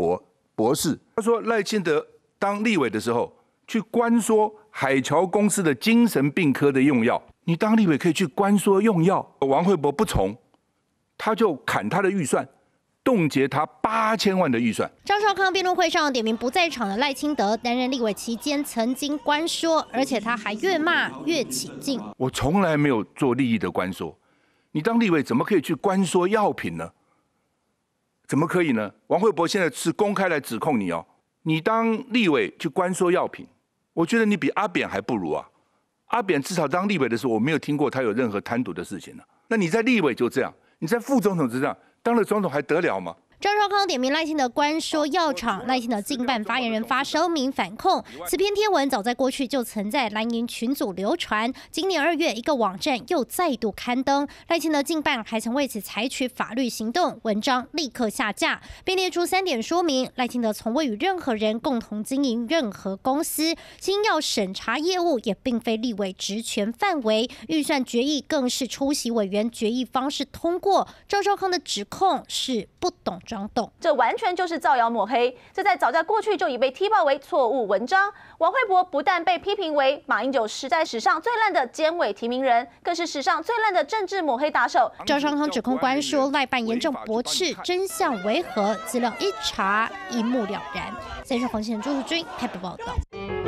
博博士，他说赖清德当立委的时候去关说海桥公司的精神病科的用药，你当立委可以去关说用药，王惠博不从，他就砍他的预算。冻结他八千万的预算。张少康辩论会上点名不在场的赖清德担任立委期间曾经官说，而且他还越骂越起劲。我从来没有做利益的官说，你当立委怎么可以去官说药品呢？怎么可以呢？王惠博现在是公开来指控你哦，你当立委去关说药品，我觉得你比阿扁还不如啊。阿扁至少当立委的时候，我没有听过他有任何贪渎的事情呢。那你在立委就这样，你在副总统就这样。当了总统还得了吗？张少康点名赖清德官说药厂，赖清德近办发言人发声明反控。此篇天文早在过去就曾在蓝营群组流传，今年二月一个网站又再度刊登，赖清德近办还曾为此采取法律行动，文章立刻下架，并列出三点说明：赖清德从未与任何人共同经营任何公司，新药审查业务也并非立委职权范围，预算决议更是出席委员决议方式通过。张少康的指控是不懂。张栋，这完全就是造谣抹黑，这在早在过去就已被踢爆为错误文章。王惠博不但被批评为马英九时代史上最烂的监委提名人，更是史上最烂的政治抹黑打手。赵尚康指控官说赖办严重驳斥，真相为何？资料一查，一目了然。三十黄线朱淑君台北报道。